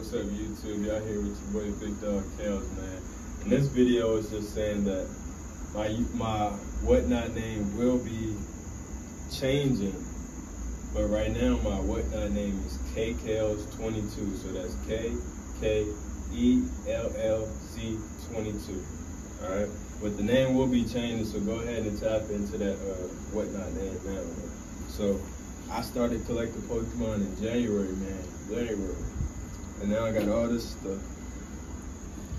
what's up YouTube? Y'all here with your boy Big Dog Kellz, man. And this video is just saying that my my whatnot name will be changing. But right now my whatnot name is K Kellz 22. So that's K K E L L C 22. Alright? But the name will be changing, so go ahead and tap into that uh, whatnot name now. So I started collecting Pokemon in January, man. January. Now I got all this stuff.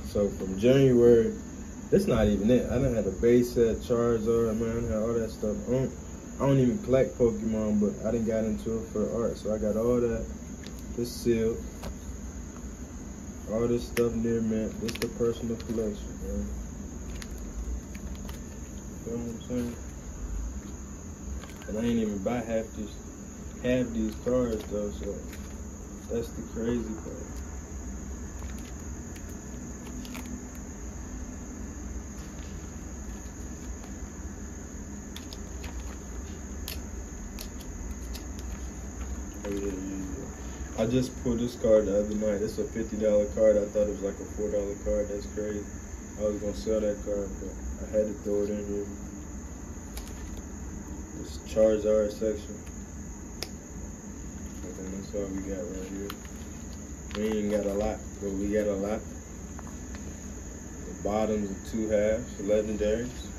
So from January, it's not even it. I done had a base set, Charizard, man, I had all that stuff. I don't, I don't even collect Pokemon, but I didn't got into it for art. So I got all that, this seal, all this stuff near mint. This the personal collection, man. You know what I'm saying? And I ain't even buy half these half these cards though, so that's the crazy part. Oh yeah, yeah, yeah. I just pulled this card the other night. It's a fifty dollar card. I thought it was like a four dollar card. That's crazy. I was gonna sell that card, but I had to throw it in here. This Charizard section that's all we got right here. We ain't got a lot, but we got a lot. The bottoms of two halves, legendaries.